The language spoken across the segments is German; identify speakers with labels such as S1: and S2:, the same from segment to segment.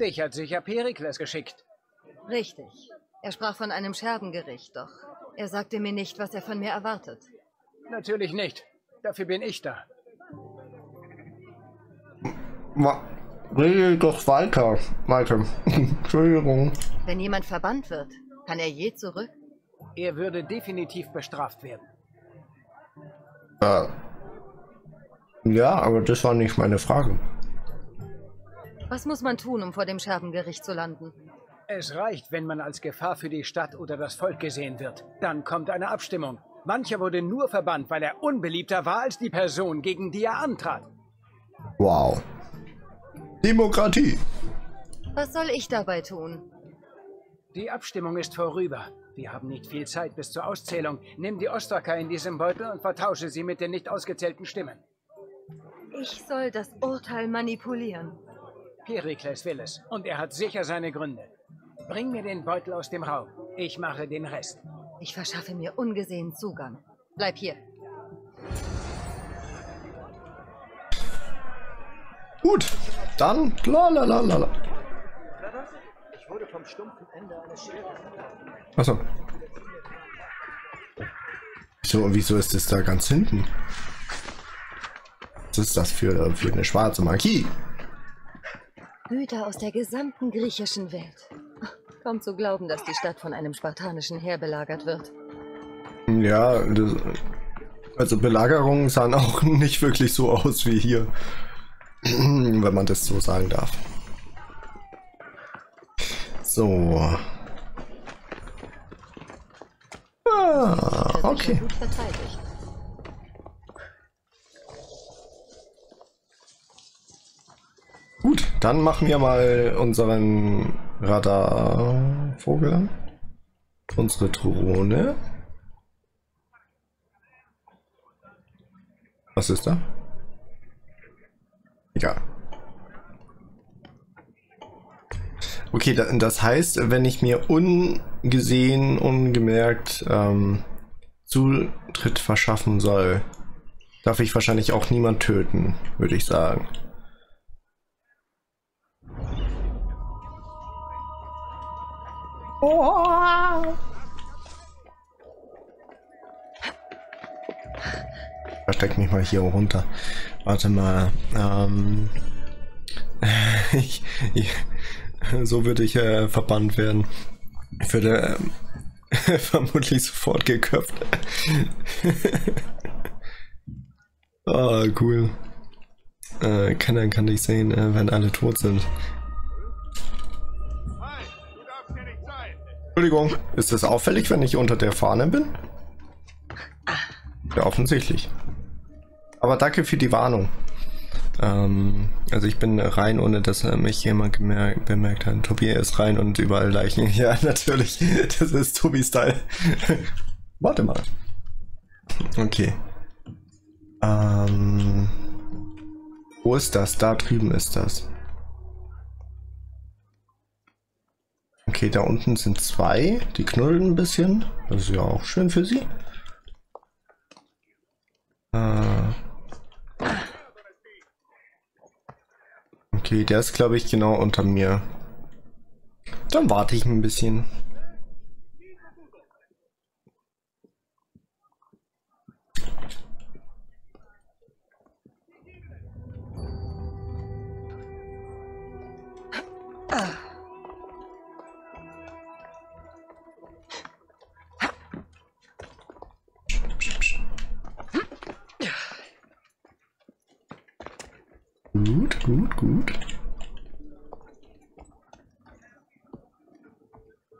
S1: Dich hat sicher Perikles geschickt.
S2: Richtig. Er sprach von einem Scherbengericht, doch er sagte mir nicht, was er von mir erwartet.
S1: Natürlich nicht. Dafür bin ich da.
S3: Ma Rede doch weiter, Malte. Entschuldigung.
S2: Wenn jemand verbannt wird, kann er je zurück?
S1: Er würde definitiv bestraft werden.
S3: Äh, ja, aber das war nicht meine Frage.
S2: Was muss man tun, um vor dem Scherbengericht zu landen?
S1: Es reicht, wenn man als Gefahr für die Stadt oder das Volk gesehen wird. Dann kommt eine Abstimmung. Mancher wurde nur verbannt, weil er unbeliebter war als die Person, gegen die er antrat.
S3: Wow. Demokratie.
S2: Was soll ich dabei tun?
S1: Die Abstimmung ist vorüber. Wir haben nicht viel Zeit bis zur Auszählung. Nimm die Ostraka in diesem Beutel und vertausche sie mit den nicht ausgezählten Stimmen.
S2: Ich soll das Urteil manipulieren.
S1: Perikles will es. Und er hat sicher seine Gründe. Bring mir den Beutel aus dem Raum. Ich mache den Rest.
S2: Ich verschaffe mir ungesehen Zugang. Bleib hier.
S3: Gut, dann lalalala.
S1: Ich wurde vom stumpfen Ende eines
S3: Achso. So, wieso ist es da ganz hinten? Was ist das für, für eine schwarze Magie?
S2: Güter aus der gesamten griechischen Welt. Kaum zu glauben, dass die Stadt von einem spartanischen Heer belagert wird.
S3: Ja, das, also Belagerungen sahen auch nicht wirklich so aus wie hier. Wenn man das so sagen darf. So. Ah, okay.
S2: Gut verteidigt.
S3: Gut, dann machen wir mal unseren Radarvogel an. Unsere Drohne. Was ist da? Egal. Okay, da- das heißt, wenn ich mir ungesehen, ungemerkt ähm, Zutritt verschaffen soll, darf ich wahrscheinlich auch niemand töten, würde ich sagen. Versteck mich mal hier runter. Warte mal. Ähm, ich, ich, so würde ich äh, verbannt werden. Ich würde ähm, vermutlich sofort geköpft. Ah, cool. Äh, keiner kann dich sehen, äh, wenn alle tot sind. Entschuldigung, ist es auffällig, wenn ich unter der Fahne bin? Ja, offensichtlich. Aber danke für die Warnung. Ähm, also ich bin rein, ohne dass äh, mich jemand bemerkt hat. Tobi ist rein und überall Leichen. Ja, natürlich. Das ist Tobi-Style. Warte mal. Okay. Ähm, wo ist das? Da drüben ist das. Okay, da unten sind zwei. Die knuddeln ein bisschen. Das ist ja auch schön für sie. Äh, okay, der ist, glaube ich, genau unter mir. Dann warte ich ein bisschen. Gut, gut, gut.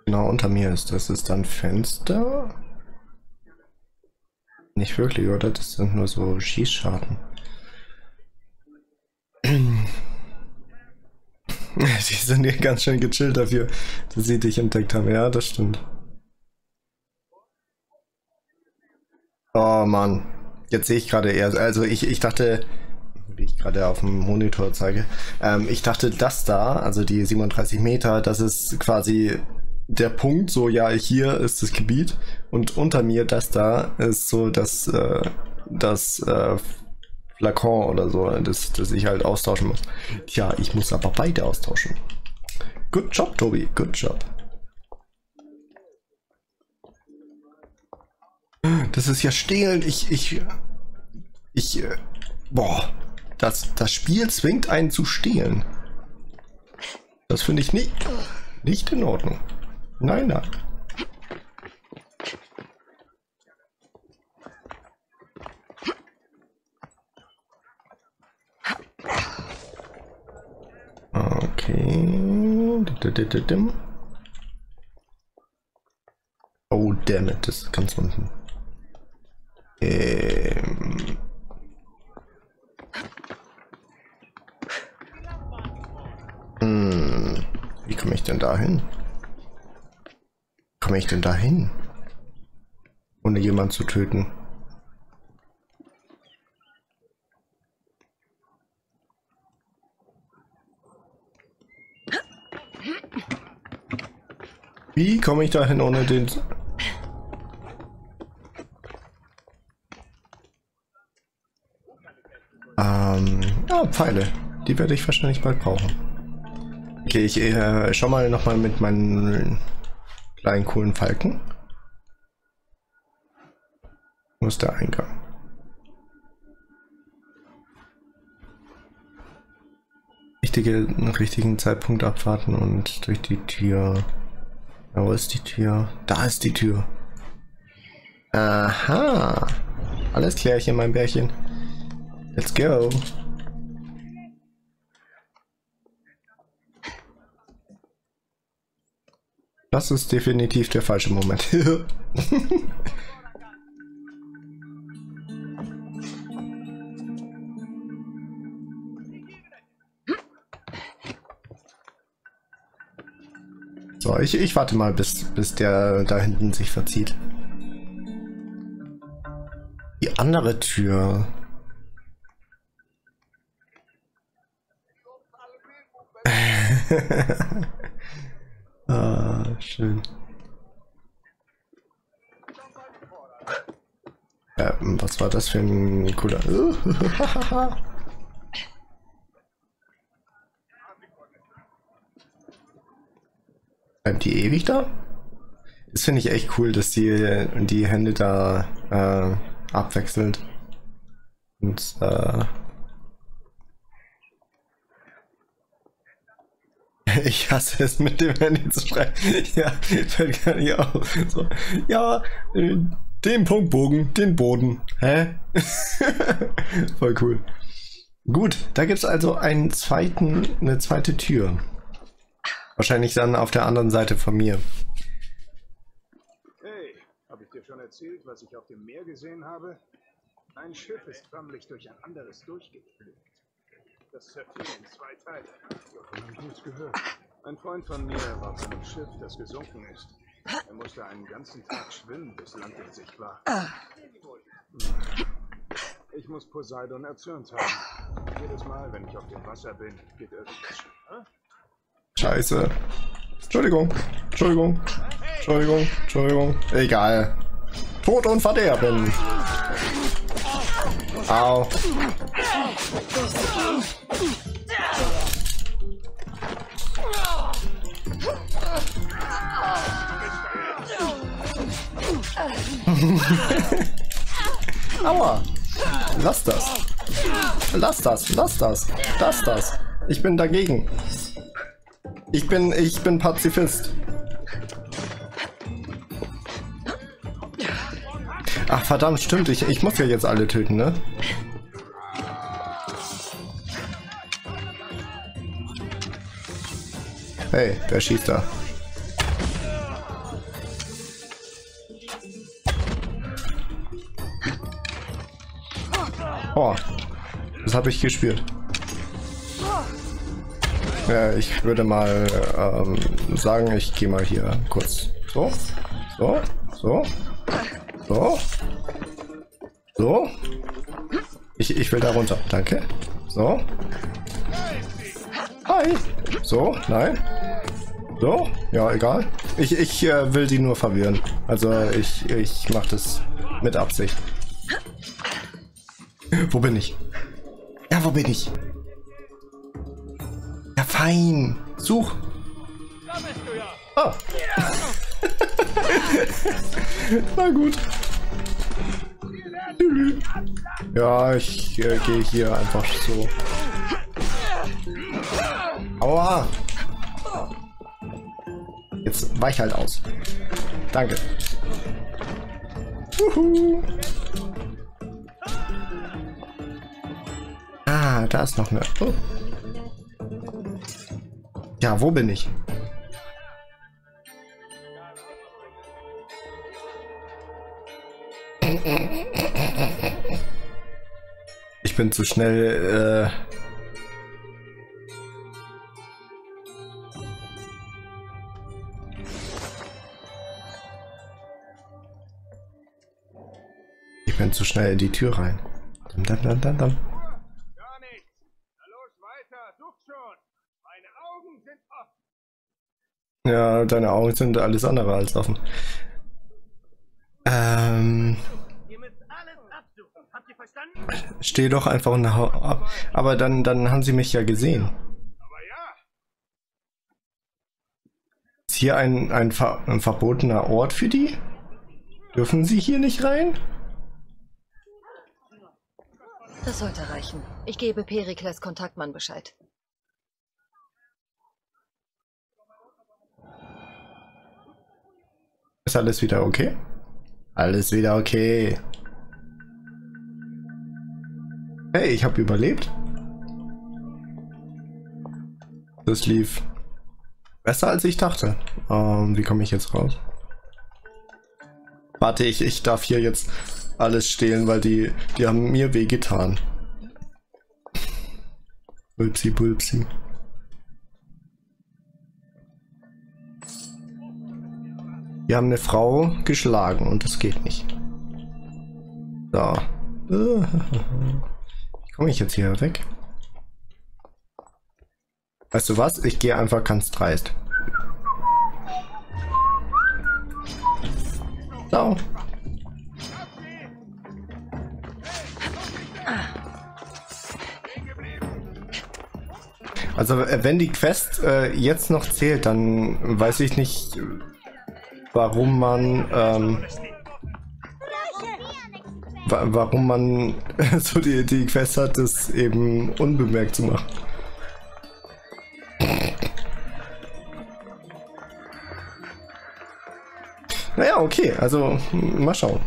S3: Genau unter mir ist das. Ist dann Fenster? Nicht wirklich, oder? Das sind nur so Schießscharten. Die sind hier ganz schön gechillt dafür, dass sie dich entdeckt haben. Ja, das stimmt. Oh Mann. Jetzt sehe ich gerade eher. Also ich, ich dachte, wie ich gerade auf dem Monitor zeige, ähm, ich dachte, das da, also die 37 Meter, das ist quasi der Punkt, so ja, hier ist das Gebiet und unter mir das da ist so das, äh, das äh, Flakon oder so, das, das ich halt austauschen muss. Tja, ich muss aber beide austauschen. Good job, Tobi. Good job. Das ist ja stehlen. Ich, ich, ich, äh, boah. Das, das Spiel zwingt einen zu stehlen. Das finde ich nicht, nicht in Ordnung. Nein, nein. Okay. Oh, damn it, das ist ganz unten. Ähm. Hm. Wie komme ich denn da hin? Komme ich denn da hin? Ohne jemanden zu töten. Wie komme ich da hin ohne den... Ähm, ja, Pfeile. Die werde ich wahrscheinlich bald brauchen. Okay, ich äh, schau mal nochmal mit meinen kleinen coolen Falken. Wo ist der Eingang? Richtige, richtigen Zeitpunkt abwarten und durch die Tür. Ja, wo ist die Tür? Da ist die Tür. Aha. Alles klärchen, mein Bärchen. Let's go. Das ist definitiv der falsche Moment. so, ich, ich warte mal, bis, bis der da hinten sich verzieht. Die andere Tür. Ah, schön. Ja, was war das für ein cooler... Bleibt die ewig da? Das finde ich echt cool, dass die, die Hände da äh, abwechselt. Und äh, Ich hasse es, mit dem Handy zu schreiben. Ja, fällt gar nicht auf. So, ja, äh, den Punktbogen, den Boden. Hä? Voll cool. Gut, da gibt es also einen zweiten, eine zweite Tür. Wahrscheinlich dann auf der anderen Seite von mir.
S4: Hey, habe ich dir schon erzählt, was ich auf dem Meer gesehen habe? Ein Schiff ist förmlich durch ein anderes durchgepflügt. Das zerfiel in zwei Teile. Habe ich nichts gehört. Ein Freund von mir war auf einem Schiff, das gesunken ist. Er musste einen ganzen Tag schwimmen, bis Land in Sicht war. Ich muss Poseidon erzürnt haben. Jedes Mal, wenn ich auf dem Wasser bin, geht irgendwas schief.
S3: Scheiße. Entschuldigung. Entschuldigung. Entschuldigung. Entschuldigung. Egal. Tod und Verderben. Au. Aua! Lass das! Lass das! Lass das! Lass das! Ich bin dagegen! Ich bin, ich bin Pazifist. Ach verdammt, stimmt. Ich, ich muss ja jetzt alle töten, ne? Hey, wer schießt da? Oh, das habe ich gespürt. Ja, ich würde mal ähm, sagen, ich gehe mal hier kurz. So, so, so, so, so. Ich, ich will da runter, danke. So. Hi. So, nein. So, ja, egal. Ich, ich äh, will die nur verwirren. Also ich, ich mache das mit Absicht. Wo bin ich? Ja, wo bin ich? Ja, fein. Such. Ah. Na gut. Ja, ich äh, gehe hier einfach so. Aua! Jetzt weich halt aus. Danke. Uhu. Ah, da ist noch eine. Oh. Ja, wo bin ich? Ich bin zu schnell. Äh ich bin zu schnell in die Tür rein. Dum, dum, dum, dum, dum.
S4: Gar nichts. Na los, weiter. Such schon. Meine Augen sind offen.
S3: Ja, deine Augen sind alles andere als offen. Ähm, steh doch einfach und. Aber dann, dann haben sie mich ja gesehen. Ist hier ein, ein, ver ein verbotener Ort für die? Dürfen sie hier nicht rein?
S2: Das sollte reichen. Ich gebe Perikles Kontaktmann Bescheid.
S3: Ist alles wieder okay? Alles wieder okay. Hey, ich habe überlebt. Das lief besser als ich dachte. Ähm, wie komme ich jetzt raus? Warte, ich, ich darf hier jetzt alles stehlen, weil die, die haben mir wehgetan. Bulpsi, bulpsi. Wir haben eine Frau geschlagen und das geht nicht. So. Wie komme ich jetzt hier weg? Weißt du was? Ich gehe einfach ganz dreist. So. Also äh, wenn die Quest äh, jetzt noch zählt, dann weiß ich nicht, warum man ähm, wa warum man so die, die Quest hat, das eben unbemerkt zu machen. Naja, okay, also mal schauen.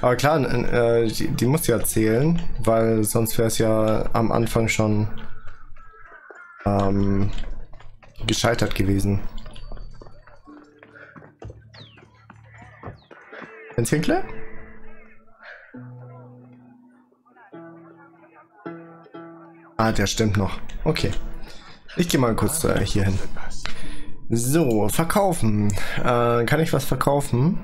S3: Aber klar, äh, die, die muss ja zählen, weil sonst wäre es ja am Anfang schon ähm, gescheitert gewesen. Hänschenkle? Ah, der stimmt noch. Okay. Ich gehe mal kurz äh, hier hin. So, verkaufen. Äh, kann ich was verkaufen?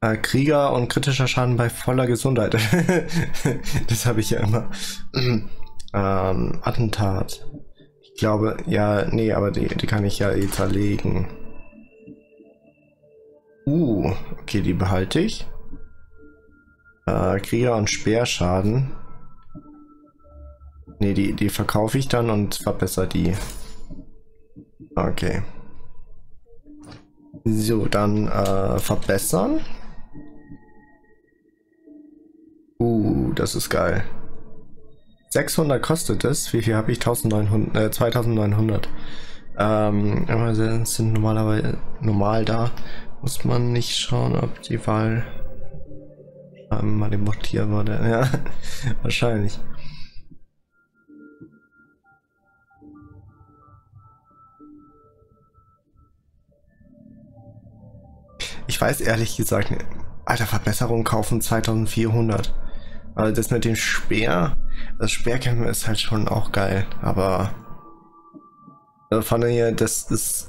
S3: Äh, Krieger und kritischer Schaden bei voller Gesundheit. das habe ich ja immer. ähm, Attentat. Ich glaube, ja, nee, aber die, die kann ich ja eh zerlegen. Uh, okay, die behalte ich. Äh, Krieger und Speerschaden. Nee, die, die verkaufe ich dann und verbessere die. Okay. So, dann äh, verbessern. Uh, das ist geil. 600 kostet es. Wie viel habe ich? 1900, äh, 2900. Ähm, aber sind normalerweise normal da. Muss man nicht schauen, ob die Wahl ähm, manipuliert wurde. Ja, wahrscheinlich. Ich weiß ehrlich gesagt. Alter, Verbesserung kaufen 2400. Also das mit dem Speer, das Speerkämpfen ist halt schon auch geil, aber äh, von hier, das ist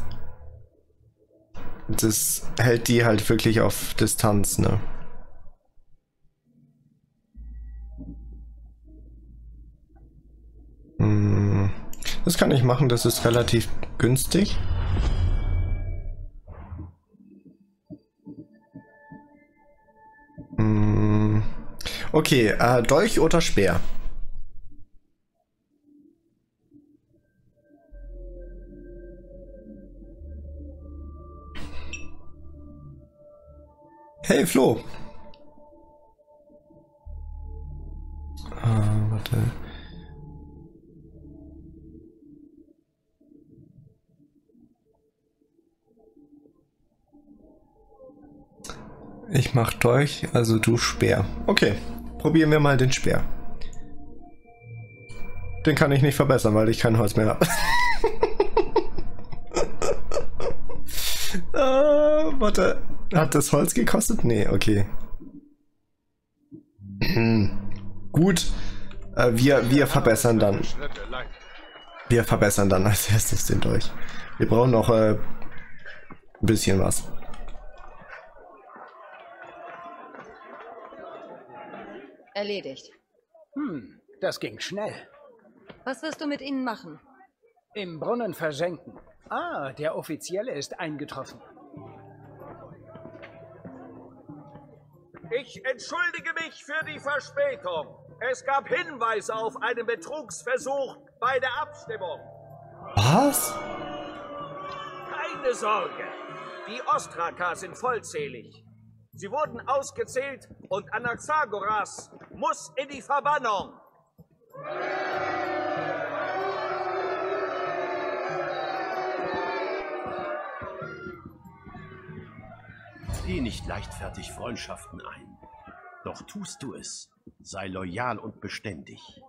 S3: das hält die halt wirklich auf Distanz, ne? Hm, Das kann ich machen, das ist relativ günstig. Hm, Okay, äh, Dolch oder Speer? Flo. Ah, warte. Ich mach Dolch, also du Speer. Okay, probieren wir mal den Speer. Den kann ich nicht verbessern, weil ich kein Holz mehr habe. ah, warte, hat das Holz gekostet? Nee, okay. Gut, äh, wir, wir verbessern dann. Wir verbessern dann als erstes den Dolch. Wir brauchen noch äh, ein bisschen was.
S2: Erledigt.
S1: Hm, das ging schnell.
S2: Was wirst du mit ihnen machen?
S1: Im Brunnen versenken. Ah, der Offizielle ist eingetroffen.
S5: Ich entschuldige mich für die Verspätung. Es gab Hinweise auf einen Betrugsversuch bei der Abstimmung.
S3: Was?
S5: Keine Sorge. Die Ostraka sind vollzählig. Sie wurden ausgezählt und Anaxagoras muss in die Verbannung.
S6: Geh nicht leichtfertig Freundschaften ein. Doch tust du es, sei loyal und beständig.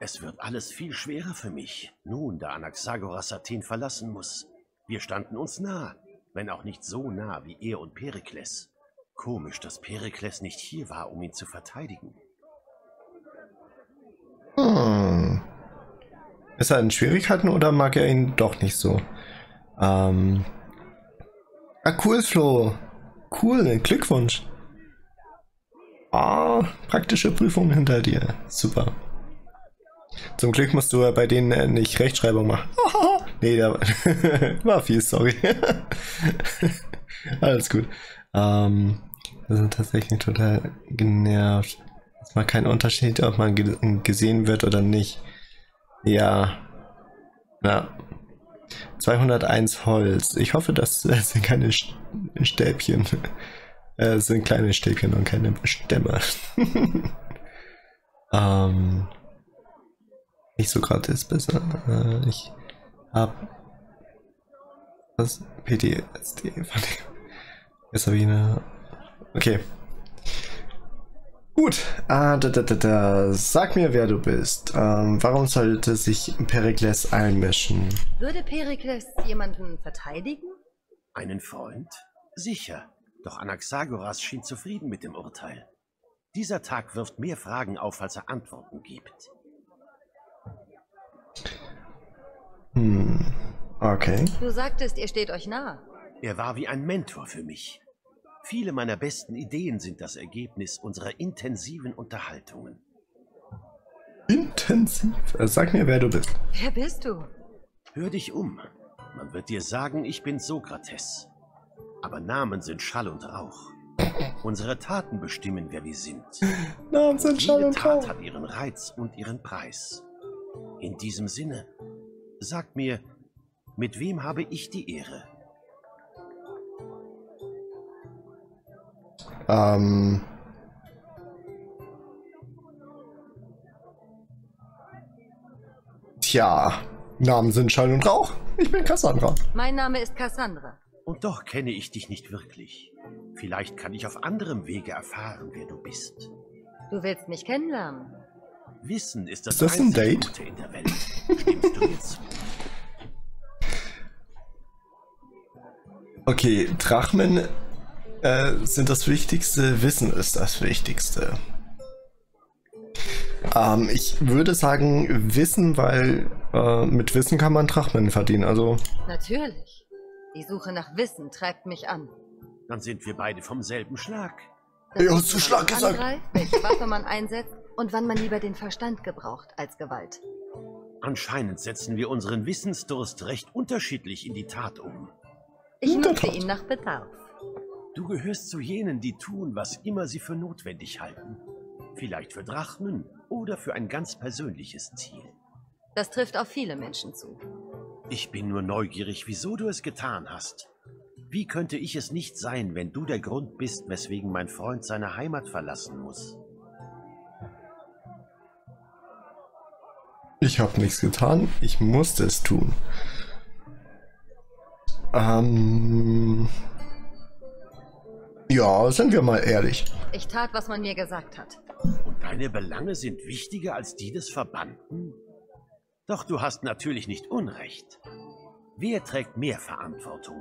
S6: Es wird alles viel schwerer für mich, nun da Anaxagoras Athen verlassen muss. Wir standen uns nah, wenn auch nicht so nah wie er und Perikles. Komisch, dass Perikles nicht hier war, um ihn zu verteidigen.
S3: Hm. Ist er in Schwierigkeiten oder mag er ihn doch nicht so? Ähm. Ah, cool. Cool, Glückwunsch. Ah, praktische Prüfung hinter dir. Super. Zum Glück musst du bei denen äh, nicht Rechtschreibung machen. nee, da war viel, sorry. Alles gut. Ähm, wir sind tatsächlich total genervt. Es macht keinen Unterschied, ob man ge gesehen wird oder nicht. Ja. Ja. 201 Holz. Ich hoffe, das sind keine Stäbchen. Äh, es sind kleine Stäbchen und keine Stämme. ähm, nicht so gratis besser. Äh, ich hab was PTSD Jetzt habe ich eine. Okay. Gut. Da, da, da, da. Sag mir, wer du bist. Ähm, warum sollte sich Perikles einmischen?
S2: Würde Perikles jemanden verteidigen?
S6: Einen Freund? Sicher. Doch Anaxagoras schien zufrieden mit dem Urteil. Dieser Tag wirft mehr Fragen auf, als er Antworten gibt.
S3: Hm. Okay.
S2: Du sagtest, ihr steht euch nah.
S6: Er war wie ein Mentor für mich. Viele meiner besten Ideen sind das Ergebnis unserer intensiven Unterhaltungen.
S3: Intensiv? Äh, sag mir, wer du bist.
S2: Wer bist du?
S6: Hör dich um. Man wird dir sagen, ich bin Sokrates. Aber Namen sind Schall und Rauch. Unsere Taten bestimmen, wer wir sind.
S3: Namen sind Schall
S6: Jede
S3: und
S6: Tat
S3: Rauch.
S6: hat ihren Reiz und ihren Preis. In diesem Sinne, sag mir, mit wem habe ich die Ehre?
S3: Ähm. Tja, Namen sind Schall und Rauch. Ich bin Cassandra.
S2: Mein Name ist Cassandra.
S6: Und doch kenne ich dich nicht wirklich. Vielleicht kann ich auf anderem Wege erfahren, wer du bist.
S2: Du willst mich kennenlernen.
S6: Wissen ist das,
S3: Ist das ein Date?
S6: Gute in der Welt. Stimmst du zu?
S3: Okay, Drachmen äh, sind das Wichtigste, Wissen ist das Wichtigste. Ähm, ich würde sagen Wissen, weil äh, mit Wissen kann man Drachmen verdienen. Also,
S2: Natürlich. Die Suche nach Wissen treibt mich an.
S6: Dann sind wir beide vom selben Schlag.
S2: Das
S3: Ja, zu Schlag gesagt.
S2: angreift, welche Waffe man einsetzt und wann man lieber den Verstand gebraucht als Gewalt.
S6: Anscheinend setzen wir unseren Wissensdurst recht unterschiedlich in die Tat um.
S2: Ich nutze ihn nach Bedarf.
S6: Du gehörst zu jenen, die tun, was immer sie für notwendig halten. Vielleicht für Drachmen oder für ein ganz persönliches Ziel.
S2: Das trifft auf viele Menschen zu.
S6: Ich bin nur neugierig, wieso du es getan hast. Wie könnte ich es nicht sein, wenn du der Grund bist, weswegen mein Freund seine Heimat verlassen muss?
S3: Ich habe nichts getan, ich musste es tun. Ähm. Ja, sind wir mal ehrlich.
S2: Ich tat, was man mir gesagt hat.
S6: Und deine Belange sind wichtiger als die des Verbannten? Doch du hast natürlich nicht Unrecht. Wer trägt mehr Verantwortung?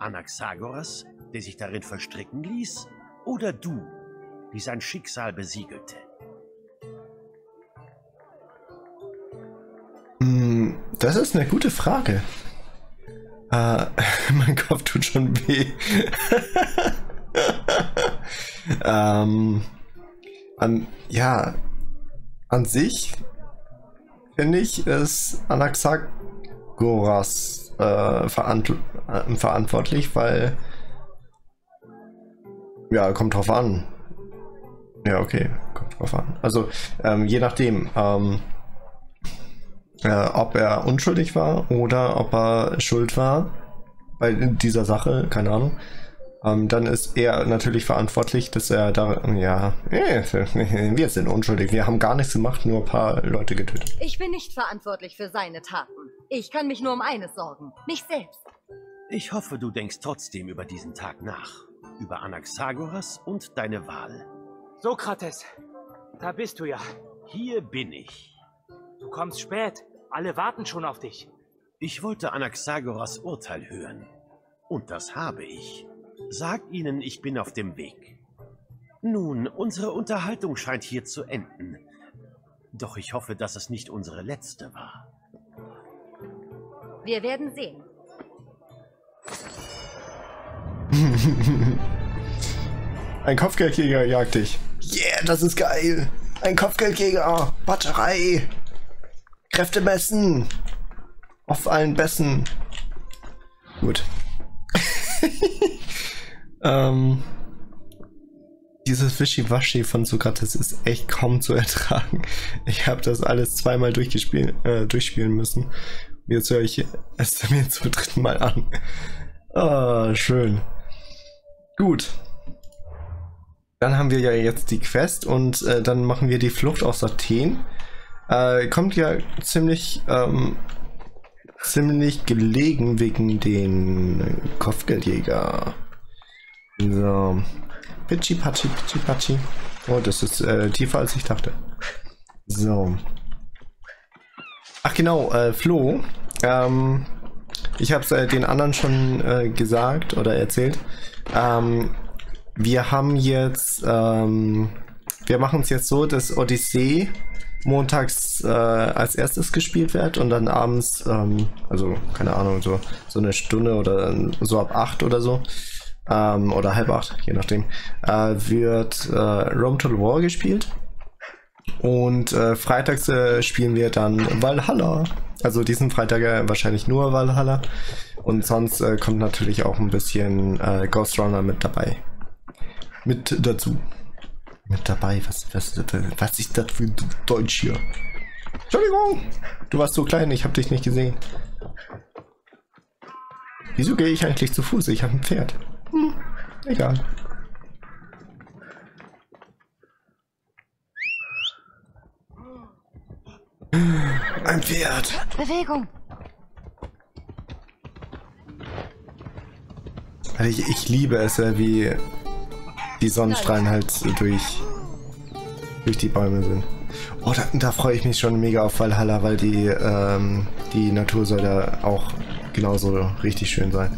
S6: Anaxagoras, der sich darin verstricken ließ, oder du, die sein Schicksal besiegelte?
S3: Hm, Das ist eine gute Frage. Äh, mein Kopf tut schon weh. ähm, an, ja, an sich finde ich ist Anaxagoras äh, verant äh, verantwortlich, weil ja, kommt drauf an. Ja, okay, kommt drauf an. Also, ähm, je nachdem, ähm, äh, ob er unschuldig war oder ob er schuld war bei dieser Sache, keine Ahnung. Ähm, dann ist er natürlich verantwortlich, dass er da, ja, wir sind unschuldig, wir haben gar nichts gemacht, nur ein paar Leute getötet.
S2: Ich bin nicht verantwortlich für seine Taten. Ich kann mich nur um eines sorgen. Mich selbst.
S6: Ich hoffe, du denkst trotzdem über diesen Tag nach. Über Anaxagoras und deine Wahl.
S7: Sokrates, da bist du ja.
S6: Hier bin ich.
S7: Du kommst spät. Alle warten schon auf dich.
S6: Ich wollte Anaxagoras Urteil hören. Und das habe ich. Sag ihnen, ich bin auf dem Weg. Nun, unsere Unterhaltung scheint hier zu enden. Doch ich hoffe, dass es nicht unsere letzte war.
S2: Wir werden sehen.
S3: Ein Kopfgeldjäger jagt dich. Yeah, das ist geil. Ein Kopfgeldjäger. Batterei. Kräfte messen. Auf allen Bässen. Gut. ähm, dieses Wischiwaschi von Sokrates ist echt kaum zu ertragen. Ich habe das alles zweimal durchgespielt, äh, durchspielen müssen. Jetzt höre ich es mir zum dritten Mal an. Ah, schön. Gut. Dann haben wir ja jetzt die Quest und äh, dann machen wir die Flucht aus Athen. Äh, kommt ja ziemlich, ähm, ziemlich gelegen wegen den Kopfgeldjäger. So. Pitschi Patschi, Pitschi Patschi. Oh, das ist äh, tiefer als ich dachte. So. Ach genau, äh, Flo. Ähm, ich habe es äh, den anderen schon äh, gesagt oder erzählt. Ähm, wir haben jetzt, ähm, wir machen es jetzt so, dass Odyssee montags äh, als erstes gespielt wird und dann abends, ähm, also keine Ahnung, so, so eine Stunde oder so ab acht oder so, ähm, oder halb acht, je nachdem, äh, wird äh, Rome Total War gespielt. Und äh, freitags äh, spielen wir dann Valhalla. Also diesen Freitag äh, wahrscheinlich nur Valhalla. Und sonst äh, kommt natürlich auch ein bisschen äh, Ghost Runner mit dabei. Mit dazu. Mit dabei, was, was, was ist das für Deutsch hier? Entschuldigung, du warst so klein, ich habe dich nicht gesehen. Wieso gehe ich eigentlich zu Fuß? Ich habe ein Pferd. Hm, egal. Ein Pferd.
S2: Bewegung.
S3: Also ich, ich liebe es, äh, wie die Sonnenstrahlen halt durch, durch die Bäume sind. Oh, da, da freue ich mich schon mega auf Valhalla, weil die, ähm, die Natur soll da auch genauso richtig schön sein.